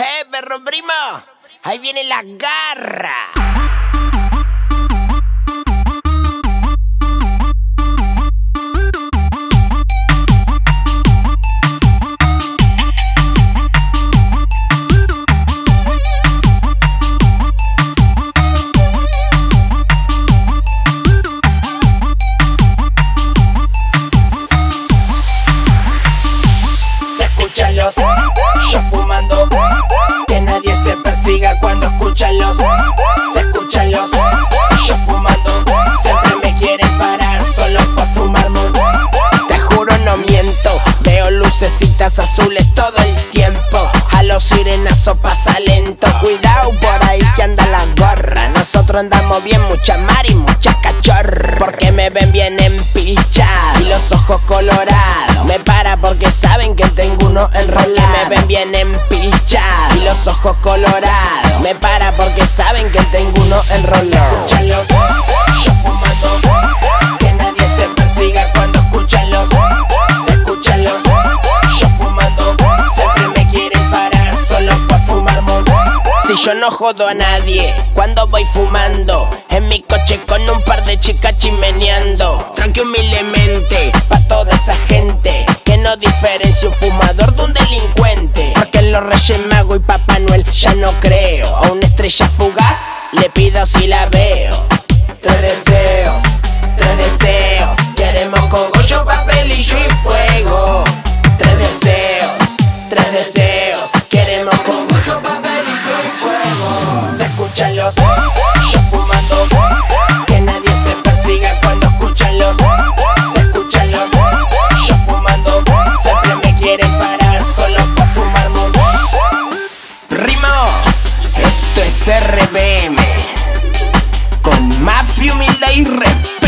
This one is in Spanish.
¡Eh, perro primo! ¡Ahí viene la garra! Se cuando escuchan los Se escuchan los yo fumando Siempre me quieren parar solo por fumar mo. Te juro no miento, veo lucecitas azules todo el tiempo. A los sirenazos pasa lento, cuidado por ahí que anda la gorra. Nosotros andamos bien, mucha mar y mucha cachorra. Porque me ven bien empilchado y los ojos colorados. Me para porque saben que tengo uno enrolado. Me ven bien empilchado y los ojos colorados. Me para porque saben que tengo uno enrolado. Escuchan los yo fumando Que nadie se persiga cuando escuchan los yo fumando Siempre me quieren parar solo por fumar mo. Si yo no jodo a nadie cuando voy fumando En mi coche con un par de chicas chimeneando. Tranque humildemente pa' toda esa gente Que no diferencia un fumador de un delincuente. Porque en los Reyes Mago y Papá Noel ya no una estrella fugaz. Le pido si la veo RBM Con mafia, humildad y respeto